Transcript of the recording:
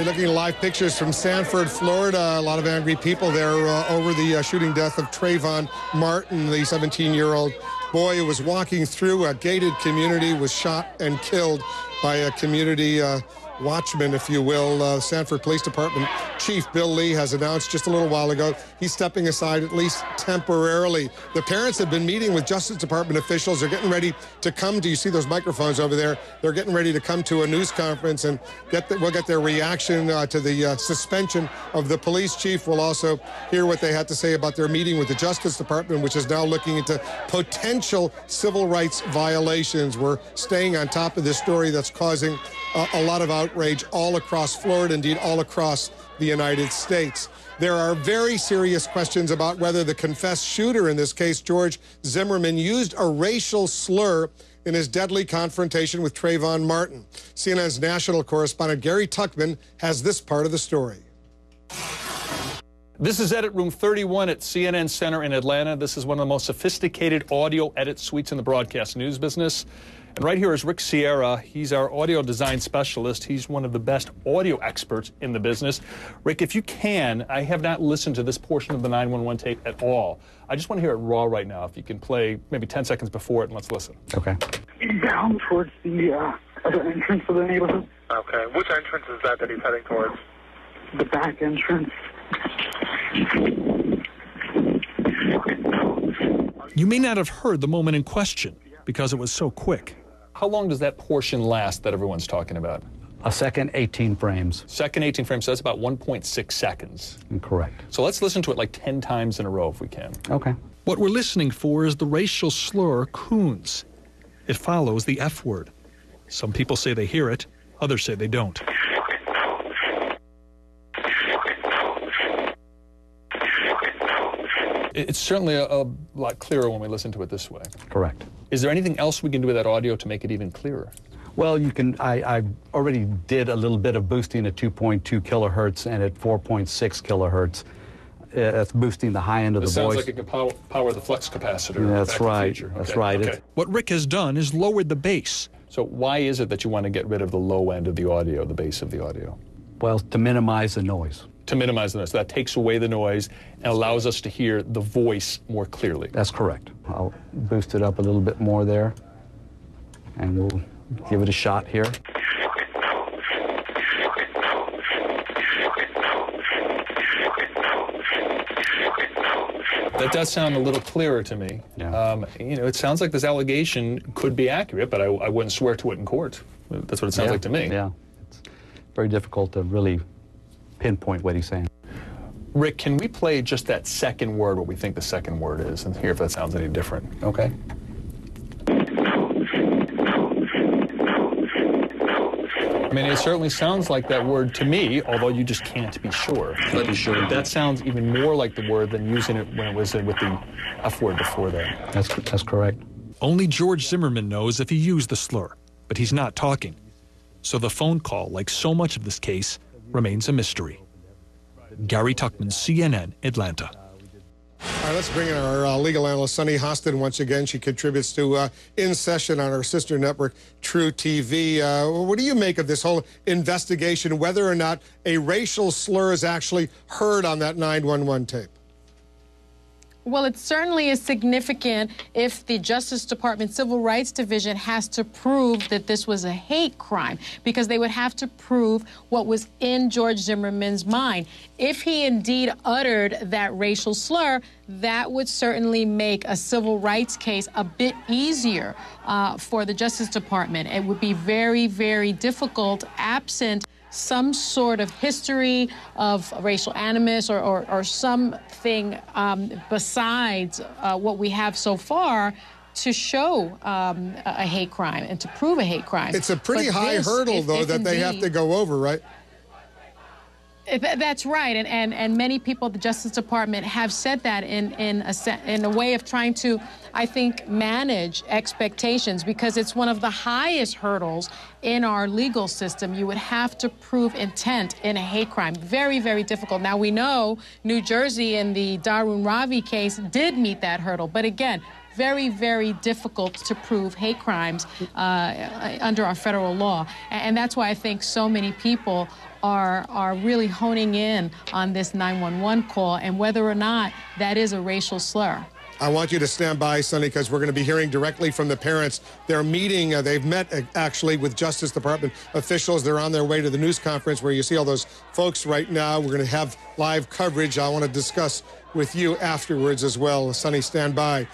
right, looking at live pictures from Sanford, Florida. A lot of angry people there uh, over the uh, shooting death of Trayvon Martin, the 17 year old boy who was walking through a gated community, was shot and killed by a community uh, watchman, if you will. Uh, Sanford Police Department Chief Bill Lee has announced just a little while ago he's stepping aside at least temporarily. The parents have been meeting with Justice Department officials. They're getting ready to come to, you see those microphones over there. They're getting ready to come to a news conference and get the, we'll get their reaction uh, to the uh, suspension of the police chief. We'll also hear what they had to say about their meeting with the Justice Department, which is now looking into potential civil rights violations. We're staying on top of this story that's causing a lot of outrage all across Florida, indeed all across the United States. There are very serious questions about whether the confessed shooter in this case, George Zimmerman, used a racial slur in his deadly confrontation with Trayvon Martin. CNN's national correspondent Gary Tuchman has this part of the story. This is Edit Room 31 at CNN Center in Atlanta. This is one of the most sophisticated audio edit suites in the broadcast news business. And right here is Rick Sierra. He's our audio design specialist. He's one of the best audio experts in the business. Rick, if you can, I have not listened to this portion of the 911 tape at all. I just want to hear it raw right now. If you can play maybe 10 seconds before it, and let's listen. Okay. Down towards the uh, other entrance of the neighborhood. Okay. Which entrance is that that he's heading towards? The back entrance. You may not have heard the moment in question because it was so quick. How long does that portion last that everyone's talking about? A second, 18 frames. Second 18 frames, so that's about 1.6 seconds. Correct. So let's listen to it like 10 times in a row if we can. Okay. What we're listening for is the racial slur coons. It follows the F word. Some people say they hear it, others say they don't. It's certainly a, a, lot clearer when we listen to it this way. Correct. Is there anything else we can do with that audio to make it even clearer? Well, you can. I, I already did a little bit of boosting at 2.2 kilohertz and at 4.6 kilohertz. Uh, that's boosting the high end of it the sounds voice. like it can power, power the flux capacitor. That's right. That's okay. right. What Rick has done is lowered the bass. So why is it that you want to get rid of the low end of the audio, the bass of the audio? Well, to minimize the noise. To minimize the noise. That takes away the noise and allows us to hear the voice more clearly. That's correct. I'll boost it up a little bit more there, and we'll give it a shot here. That does sound a little clearer to me. Yeah. Um, you know, it sounds like this allegation could be accurate, but I, I wouldn't swear to it in court. That's what it sounds yeah. like to me. Yeah. It's very difficult to really pinpoint what he's saying. Rick, can we play just that second word, what we think the second word is, and hear if that sounds any different? Okay. I mean, it certainly sounds like that word to me, although you just can't be sure. Let me show you. That sounds even more like the word than using it when it was with the F word before that. That's, that's correct. Only George Zimmerman knows if he used the slur, but he's not talking. So the phone call, like so much of this case, remains a mystery. Gary Tuchman, CNN, Atlanta. All right, let's bring in our uh, legal analyst, Sunny Hostin, once again. She contributes to uh, In Session on our sister network, truTV. Uh, what do you make of this whole investigation, whether or not a racial slur is actually heard on that 911 tape? Well, it certainly is significant if the Justice Department Civil Rights Division has to prove that this was a hate crime, because they would have to prove what was in George Zimmerman's mind. If he indeed uttered that racial slur, that would certainly make a civil rights case a bit easier uh, for the Justice Department. It would be very, very difficult absent some sort of history of racial animus or, or, or something um, besides uh, what we have so far to show um, a hate crime and to prove a hate crime. It's a pretty But high this, hurdle, if- though, if that they have to go over, right? Th- That's right, and, and and many people at the Justice Department have said that in in a in a way of trying to, I think, manage expectations because it's one of the highest hurdles in our legal system. You would have to prove intent in a hate crime. Very very difficult. Now we know New Jersey in the Dharun Ravi case did meet that hurdle, but again. Very, very difficult to prove hate crimes uh, under our federal law. And that's why I think so many people are, are really honing in on this 911 call and whether or not that is a racial slur. I want you to stand by, Sunny, because we're going to be hearing directly from the parents. They're meeting, uh, they've met uh, actually with Justice Department officials. They're on their way to the news conference where you see all those folks right now. We're going to have live coverage. I want to discuss with you afterwards as well. Sunny, stand by.